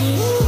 you.